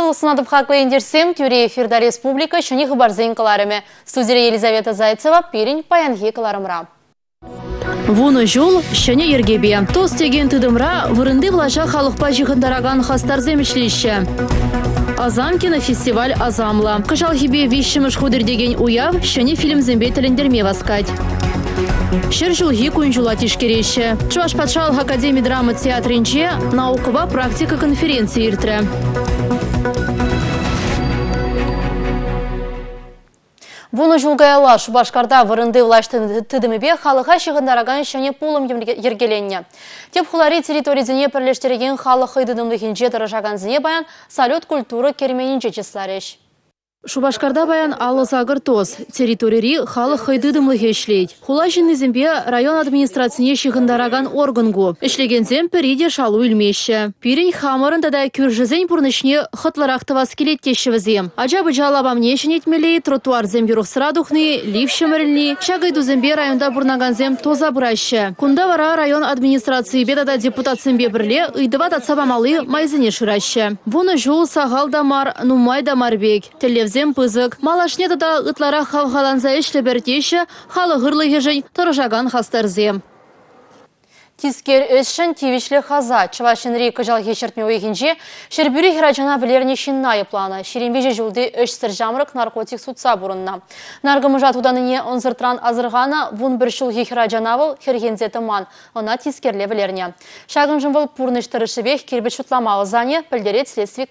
Сыл сынадып хаклы индерсем, тюре республика, шыны хыбарзен каларыме. Студия Елизавета Зайцева, пирень паянхи каларымра. Вуны жол, шыны ергебе. Тос теген тыдымра, вырынды влажа халықпа жығындараган хастар земішлейші. Азамкина фестиваль Азамла. Кыжал хибе вишшіміш худыр деген уяв, шыны фильм зембе тіліндерме васкать. Шыр жылғы күнжула тишкереші. Чуваш патшалық академия драма театринче наукова практика конференции иртрі. Бұны жылғайла Шубашқарда вырынды влашты түдімібе халыға шығындараған шәне пулым ергеленне. Теп хулари территоризіне пірлештереген халық үйдідімді жетірі жаған зіне баян салют культуры керменінче числареш. Шубашкарда баян алыс агыр тоз, территорири халық хайдыдымлы хешлейд. Хула район администрацияне шығындараган органгу. Ішлегензем піриде шалу үлмеші. Пирин хамырында да күржізен пұрнышне хытларақты васкелеттеші Ажабы жалабам нешін етмелей, тротуар рұқсыра лиф шымырылни, шағайду зембе районда бұрнаган зем тоза бұрашы. Кунда вара район администрации бедада депутат зембе бірле, ұйдыва цабамалы майзыне шырашы. Вуны жол сағал дамар, нумай дамарбек. Телев Зем пызык. Малашне да ытлара хавхаланза ішлі бәртеші, халы ғырлы ежін тұржаган хастарзем. Тискер өшін тивишлі хаза. Чывашын рейкі жал хешіртме ойгенже, шербюри хирачана білеріне шинна планы. Шерембеже жылды өш сір жамрық наркотик сутса бұрынна. Наргымы жатуданыне онзыртран азырғана вун бір шыл хирачанавыл хергензеті ман. Она тискерле білеріне. Шағын жымвыл пұрныштырышыбек кербі шутламалы зане пілдерет следствие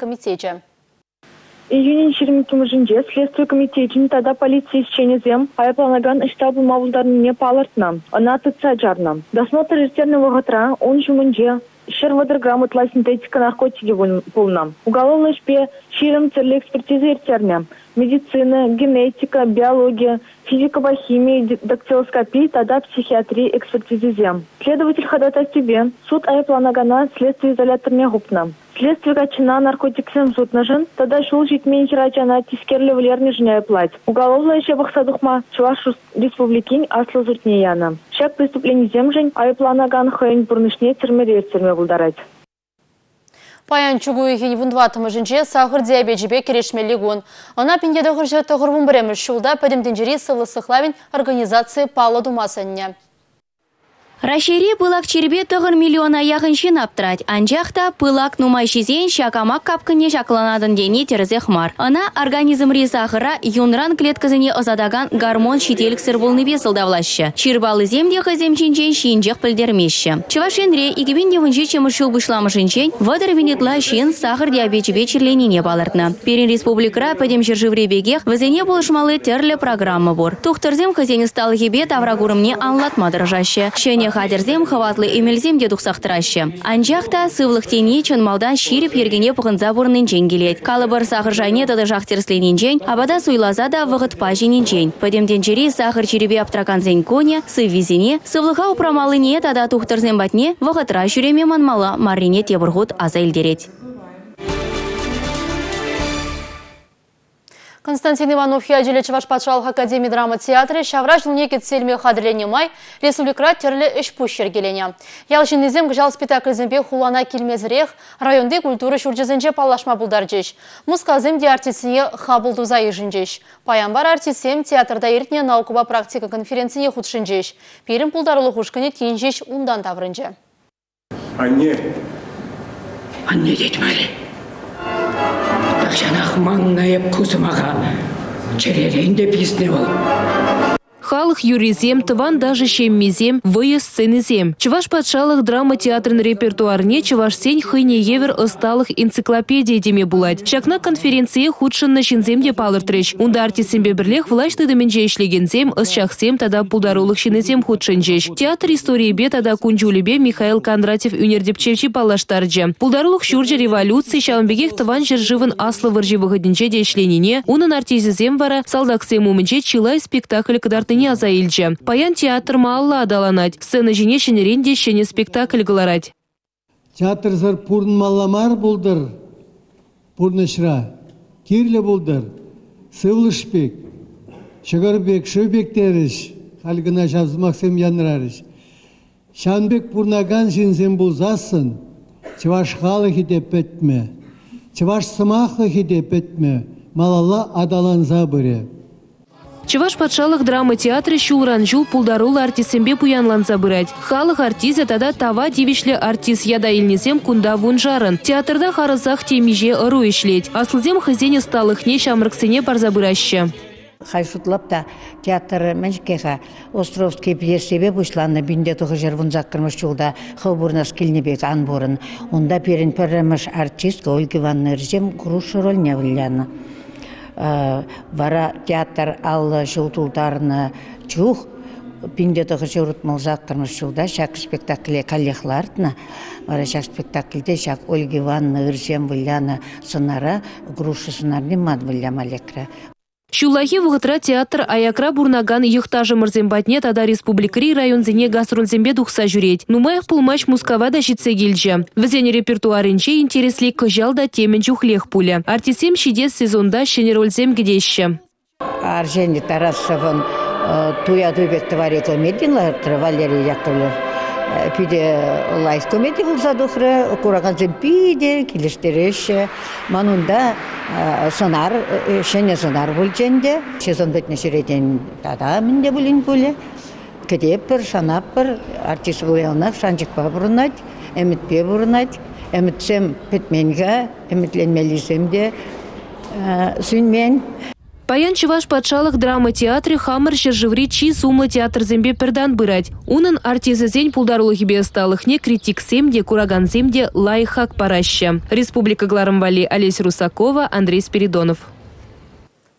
комитеті июнь 22 следствие комитетин тада полиция исченезем аяплаган штабы мавулдарыне палыртна она тыца жарна. Досмотр резервного гатра он жумынже шервадыр грамотла синтетика наркотики полна. Уголовный шпе ширым церлі экспертиза ертерне медицина генетика биология физика химия дактилоскопия тада психиатрия экспертизизем следователь тебе суд аяплагана следствие изоляторне гупна Следствие качана наркотиксен зутнажын, тада шул житмен хирачана тискерлі влерне жняй плать. Уголовно еще бахсадухма Чуваш республикин аслы зутне яна. Шак преступлений земжень, айпланаган хайын бурнышне термерер терме булдарать. Паян чугуй хин вундватымы жінче сахыр диабет жібе керешмелі гон. Она пендеді ғыржы тұғырвын біреміз шулда пәдімден сылы сықлавин организации палы думасынне. Рашери пылак чербе тұғыр миллион аяғын жинап Анжақта пылак нумай шизен шакамак капкыне шакланадын дене терізе хмар. Ана организм ризағыра юнран клеткізіне ызадаган гормон шетелік сыр болны бесылдавлашы. Чирбалы земде хыземчинчен шинжеқ пілдермеші. Чывашенре игібен девінже чемышыл бұшламышынчен вадыр венетла шин сахар диабетчебе черленіне балыртны. Перен республикра пәдем жыржывребеге болышмалы терлі программа бұр. Тухтырзем хызені стал хебе таврагурымне анлатма дыржашы. Шене хадерзем хаватлы эмелзем де дұқсақтырашы. Анжақта сывлық тени малдан ширіп ергене пұғынза бұрынын женгелет. Калыбыр сахыр жайне дады жен, абада суйлаза да вғыт пажинен жен. Пөдемден жері сахыр черебе аптыракан зен коне, сыв визине, сывлыға упрамалыне тада тухтырзем батне, вғытра жүреме манмала марине тебірғыт аза. Константин Иванов яджелі Чеваш патшалық академия драма театры шавраж жылнекет селме хадырлене май республикра терлі үш пуш ергелене. Ял жинезем гжал спектакльзембе хулана келмезірех районды культуры шурджезенже палашма бұлдар жеш. Мусказым де артисіне хабылдуза. Паянбар артисем театрда ертіне наукыба практика конференцияне худшынжеш. Перім пулдарлы хушкыне тенжеш ундан таврынже. Анне, анне Жанах маңнайып кузымаға. Череренде бізне ол. Халық юризем, тыван даже шеммезем, выезд сценезем. Чываш патшалық драма театрын репертуарне чываш сень хыне евер ысталық энциклопедия деме булать. Шакна конференция худшынна шинземде палыртрыш. Унда артисембе бірлех влаш тыдыменже ишлегензем, ысчахсем тада пулдарулық шинезем худшынжеш. Театр истории бе тада кунжулебе Михаил Кондратьев үнердепчевчи палаштарджы. Пулдарулық шуржа революции шаунбегех тыван жыржывын аслы вырживы де ишленине, унын артизизем вара салдаксем умынче чилай спектакль кадартын не азаилче. Паян театр маалла адаланать. Сцена жіне шенеренде шене спектакль галарать. Театр зар пурн малламар булдыр. Пурнышра. Булдыр. Сывлышпек. Шығырбек, шөбектеріш. Халгына жазмақсым янрарыш. Шанбек пурнаган жинзен булзасын. Чываш халы деп бетме. Чываш сымақлы хиде петме, малала адаланза бүре. Чываш патшалық драма театры шулран жул пулдарул артисембе пуянланса бырать. Халық артизе тада тава дивишле артист яда илнесем кунда вунжарын. Театрда харысах темиже ыру ишлеть. Аслызем хызене сталыхне шамрыксене барза быраща. Хайшутлап та театр мәншкеха Островский пьесебе бушланны бинде тухы жер вунзак кырмыш чулда хыбурнас килнебек анборын. Онда перин перемыш артист Ольга Ивановна Ржем грушу роль не. Вара театр аллы жылтулдарны чух бинде тухы журут молзак кырмыш чулда шак спектакле коллехлартна. Вара шак спектакльде шак Ольга Ивановна Ржем влияна сынара грушу сынарны мад влияма лекре. Шулахи вғытра театр аякра бурнаган юхтажы мырзембатне тада республикари районзене гастрользембе духса жүрет. Нумаях пулмаш мускава да житсе келжі. Візене репертуарынче интересли кыжал да темен чухлех пуля. Артисем шидес сезонда шенерользем гедеші. Аржени Тарасовын туя туйбек твари комедиялар Валерий Яковлев пиде лайф комедия булса духры кураган зем пиде килештереше манунда сонар шене сонар булченде сезон бетне ширетен тада минде булин буле кедеппер шанаппер артист буянах шанчыкпа бурунать эмитпе бурунать эмитсем петменге эмитленмелисемде сүнмен Паян Чываш патшалық драма театре хамыр жыржыври чи сумлы театр зембе пердан бырать. Унын артизы пулдарулы хибе не критик семде, кураган земде лайхак параща. Республика Гларымвали Олесь Русакова, Андрей Спиридонов.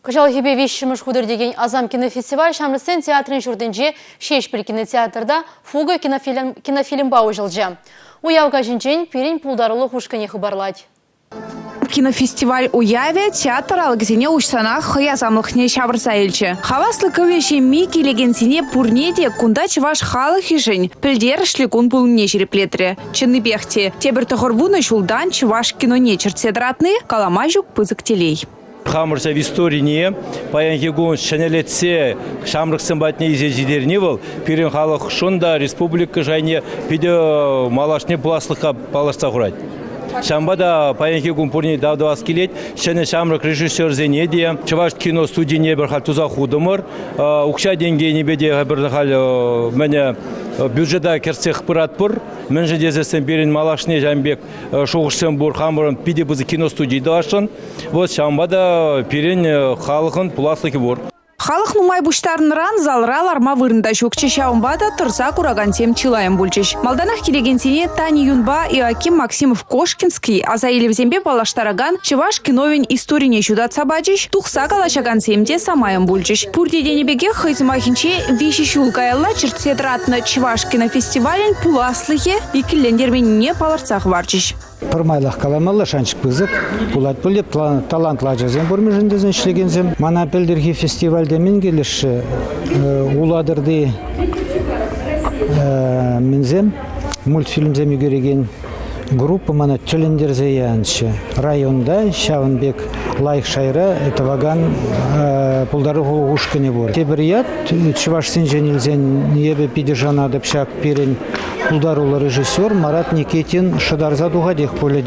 Кыжал хибе вишшіміш худыр деген азам кинофестиваль шамрысен театрын жүрдінже шешпіл кинотеатрда фуга кинофильм, кинофильм бау жылжы. Уявға жінчен перен пулдарулы хушкане хыбарлать кинофестиваль уяве театр алгзине ушсана хыя замлыхне шавырса элчі. Хаваслы көвеші ми келегенсине пурнеде кунда чываш халы хижень. Пілдер шликун пулне жереплетре. Чыны бехте. Тебір тұғырвуны шулдан чываш кино не черцедратны каламажук пызык телей. Хамырса в истории не, паянхегун шанелетсе шамрық сымбатне изе жидерне был, перен халық шунда республика жайне пиде малашне пласлыка палашса құрайды. Шамбада паянхи кумпурни давдавас келет, шәне шамрак режиссер зенеде, чаваш кино студийне бір хал туза худымыр, укша денге небеде бір хал мәне бюджета керсех пырат пыр, мен же дезесен берин малашне жамбек шоғышсен бұр хамырын пиде бізі кино студийді ашын, вот шамбада перен халықын пуласлыки бұр. Халық нумай ран залра ларма вырында шаумбада тұрса кураган тем чилайым бульчиш. Малданах келегенсене Тани Юнба и Аким Максимов Кошкинский азаилевзембе балаштараган Чеваш киновин историне чудат сабачиш, тухса калашаган семде самайым бульчиш. Пурде денебеге хайзмахинче виши шулкаялла чертседратны Чеваш кинофестивален пуласлыхе не паларцах варчиш. Пырмайлах каламалла шанчык пызык. Пулат пылеп талантлы жазен бұрмежіндезін ішлегензем. Мана пелдерхи фестивальде мен келіші уладырды мензем мультфильмзем үйгереген группа мана төлендерзе. Районда Шавынбек лайк шайра таваган пулдары ушкыне бор. Тебір чуваш сен ебе пидержана дыпшак перен Пулдарулы режиссер Марат Никитин шыдарза дуғадех поле.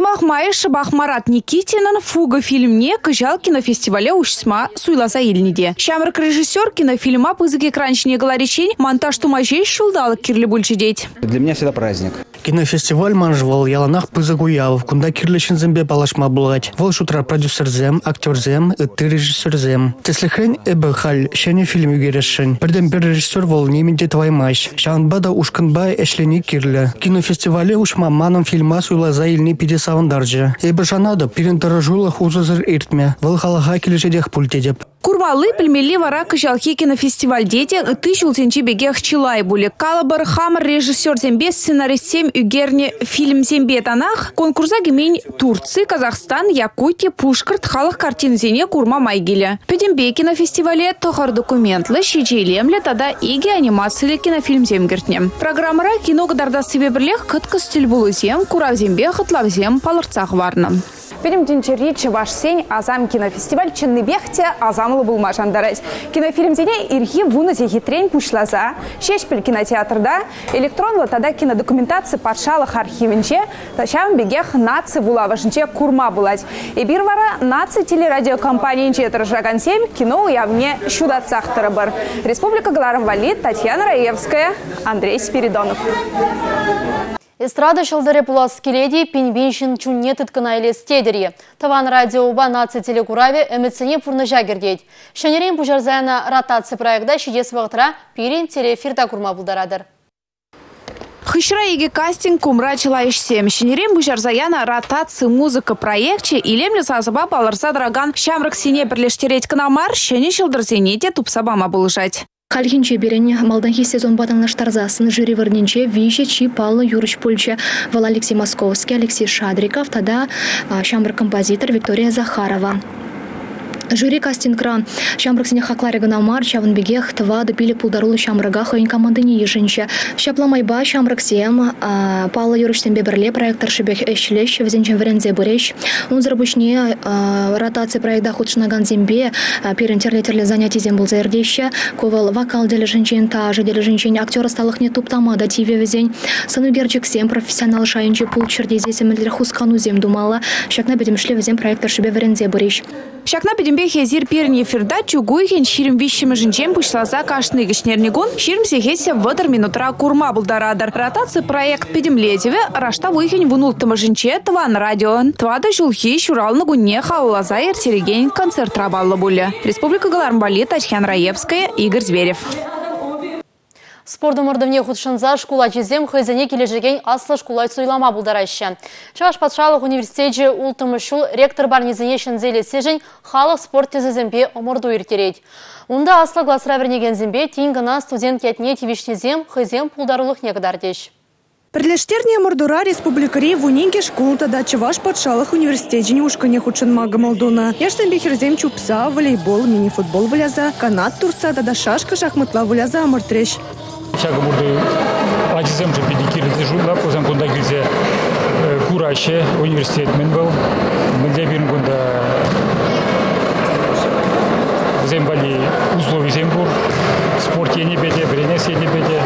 Сымақ майы шыбақ Марат Никитинын фуга фильмне кыжал кинофестивале ушсма суйласа елнеде. Шамрык режиссер кинофильма пызык экранчине говоричень монтаж тумажей шулдалық кирлі бульчидеть. Для меня всегда праздник. Кинофестиваль манжвал яланах пызык уяв, кунда кирлешін зімбе балашма булать. Вол шутра продюсерзем, актерзем, ты режиссерзем. Теслихрен эбі хал, шәне фильм үгерешін. Бірден бір режиссер вол немінде тваймаш. Шанба да ушканбай эшлени кирлі. Кинофестивале ушма маным фильма суйла за илни пиде савандаржы. Эбі жанады пирен таражулах узазыр иртме. Выл халаха келешедех пультедеп. Курмалы пельмели вара кыжалхи кинофестиваль дети ты жылтенчи бегех чилай. Калабар хамр режиссер зембе сценарист сем үгерне фильм зембе танах конкурса гемень Турции, Казахстан, Якутия, Пушкарт халық картин зене курма майгиле. Педембе кинофестивале тохар документлы шичейлемле тада иги анимациялы кинофильм земгертне. Программара кино кадарда себебірлех кытқы стиль булы зем, курав зембе хытлав зем палырцах варны. Фильм Динчери Чевашсень Азам кинофестиваль Ченныбехте Азамлы булма жандарайс. Кинофильмдене ирхи вуназе хитрень пушлаза. Шешпіл кинотеатрда электронлы тада кинодокументация патшалық архивінче ташам бегех наци булавашынче курма булать. Эбир вара наци телерадиокомпанийнче тұржаган сем кино уявне шудатсақтыры бар. Республика Галарвалит Татьяна Раевская, Андрей Спиридонов. Эстрада шылдыры пулас келеди пенбеншін чунне тұткына елестедірі. Таван радиоба наци телекураве әмітсіне пұрны жагердейд. Шанерен пұжарзайына ротация проекта шидес вағытыра пирен телефирда курма бұлдарадыр. Хышра еге кастинг кумра чылайшсем. Шинерем бұжарзаяна ротация музыка проектче илемлі сазыба балырса драган шамрық сене бірлештерет кынамар, шене шылдырзене де тупсабама бұлышать. Хальхинче берене малданхи сезон батанлаштарзасын жюри вырнинче виже чи Павла Юрич Пульче Вал Алексей Московский, Алексей Шадриков, тогда шамбр композитор Виктория Захарова. Жюри кастингра шамрыксене хакларе гына мар чавынбегех тыва пили пулдарулы шамрыга хойын командыне ешінче. Шапламайба шамрыксем Павла Юрычтен беберле проектор шебех эшлеш везенчен врензе буреш. Он зарабушне ротация проекта худшынаган зембе перентерлетерле занятий зем был заердеще. Ковал вокал деле женщин тажы деле женщин актера сталых не туптама да тиве везень. Санугерчик сем профессионал шайынче пулчерде зесем хускану зем думала. Шакна бедем шле везем проектор шебе врензе буреш. Шакна бедембе хезир перни ферда чугуйхен ширим вещим жинчем пушлаза кашны гишнернигун ширим сехеся вадыр минутра курма булдарадар. Ротация проект педемлезеве рашта выхен вунул тамажинче тван радио. Твада жулхи шуралны гунне хаулаза ертереген концерт рабаллы буле. Республика Галармбали Татьяна Раевская, Игорь Зверев. Спорды мұрдывне худшынза шкула жезем хызене кележеген аслы шкула суйлама бұлдарайшы. Чаваш патшалық ұлтымы шул ректор бар незіне шынзелі сежін халық спорт тезізімбе омырду ертерейді. Онда аслы гласыра вернеген зімбе тингіна студент етіне тивишнезем хызем пулдарулық негідар деш. Бірлештерне мұрдыра республикари вунинге шкулта да чаваш патшалық университетіне ушкане худшын мага малдуна. Яштен чупса, волейбол, мини-футбол выляза, канат турца да да шашка шахматла выляза амыртреш. Шагы бурды ачысем же педикир жула, позам кунда гилзе кураше университет мен был. Мында бирин кунда зембали условий зембур, спорт ене беде, бренес ене беде.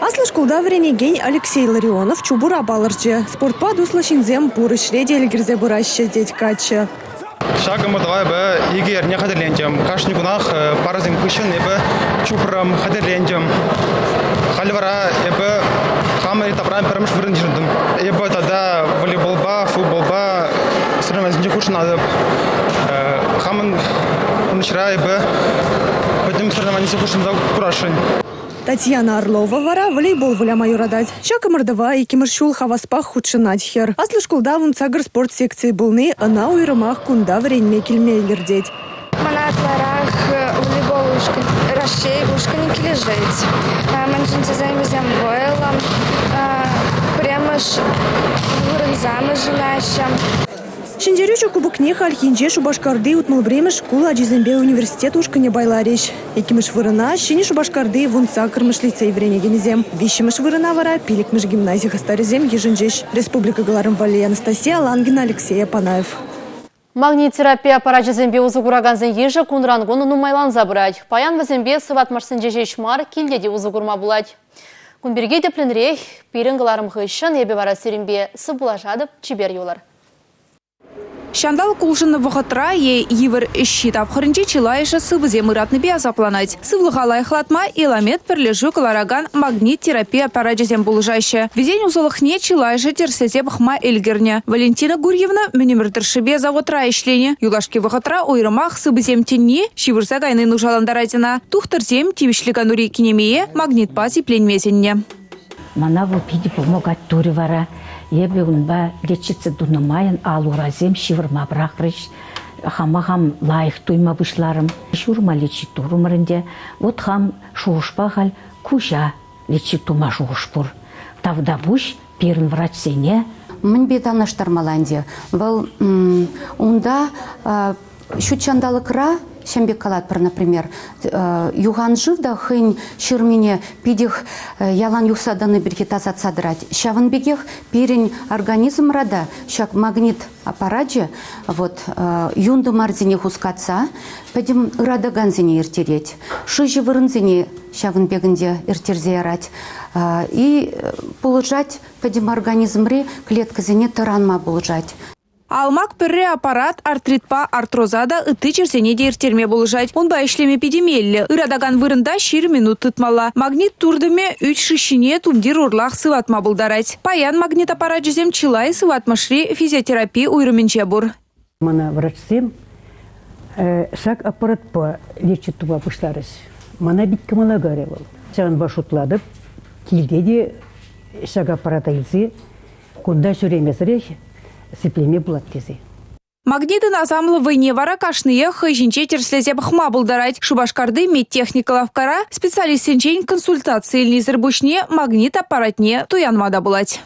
Аслы шкулда вренеген Алексей Ларионов чубура балырчы. Спортпа дусла шинзем пуры шреде элгирзе бураща дедь качы. Шагым давай бы егер не хадерленчем. Кашни гунах паразим кышын ебе чупрам хадерленчем. Хальвара ебе хамы тапрам пермеш вырын жүрдім. Ебе тада волейболба, футболба сырмазинче кушын адып. Хамын кунышра ебе Пойдем соревнования кушын зау курашын. Татьяна Орлова вара волейбол вуля майорадать. Шака мордова и кимыршул хаваспах худшынать хер. Аслы шкулда вун цагыр спорт секции булны, ана уйрымах кунда вренме килмейлердеть. Манатларах волейбол ушкан килежеть. Манжинцы займезем войлом, премаш вурын замыжынащам. Шинжерючу кубукне хальхинже шубашкарды утмылбремеш школа ажизембе университет ушкане байлариш. Екимеш вырына, шини шубашкарды вунца кырмыш лицей вренегенезем. Вещимеш вырына вара пиликмеш гимназия хастарезем ежинжеш. Республика Галарым Валерия Анастасия Лангина Алексей Панаев. Магнитерапия пара жезембе узы кураганзен ежі кунрангон нумайлан забырать. Паян вазембе сыватмашсын жежеш мар килдеде узы курма булать. Кунберге депленрех, пирен галарым хыщын, ебе вара сиренбе сыбулажадып чибер юлар. Шандал кулшыны вғытра е евір іші тапқырынче чилайшы сыбызе мұратны бе азапланать. Сывлыға лайықлатма иламет пірлежу калараган магнит терапия параджезем бұлжайшы. Везень узылықне чилайшы терсезе бұқма элгерне. Валентина Гурьевна мүнемірдіршібе заводра ішлене. Юлашки вғытра ойрымақ сыбызем тенне, шивырса гайны нужаландарадина. Тухтырзем тивішліға нури кинемее магнит пази пленмезенне. Мана вопиди помогать тури вара. Ебе унба лечиться дунамайын алуразем шивырма брахрыш. Хама хам лайық туйма бұшларым. Шурма лечит турумырынде. Вот хам шуышпа хал кужа лечит тума шуышпур. Тавда буш пирн врач сене. Мін бет анаштармаланде. Бұл унда шучандалықра шембек калат пір, например, юған живда хын шырмине пидих ялан юхсаданы бірге тазат садырать. Шавын бегех организм рада, шак магнит аппараджи, вот, юнды марзине хускатса, пәдім ырадаганзине ертереть. Шыжы вырынзине шавын бегінде ертерзе ярать. И получать пәдім организмре клетказине таранма получать. Алмак пірре аппарат артритпа артрозада ыты черсене де иртерме болышать. Он ба ишлеме эпидемиялі. Ырадаган вырында шир минут тытмала. Магнит турдыме үч шишине тумдир урлах сыватма булдарать. Паян магнит аппарат жезем чилай сыватмашри физиотерапия уйрыменче бур. Мана врачсем шак аппарат по лечит туба пуштарыс. Мана бит кымала гаревал. Чан башутладып, килде де шак аппарата илсе, кунда сүремесірек, сеплеме булат тезе. Магнитын азамлы войне вара кашные хыжинче терслезе бахма булдарать. Шубашкарды медтехникалав кара специалист консультации лизер бушне магнит аппаратне туянмада булать.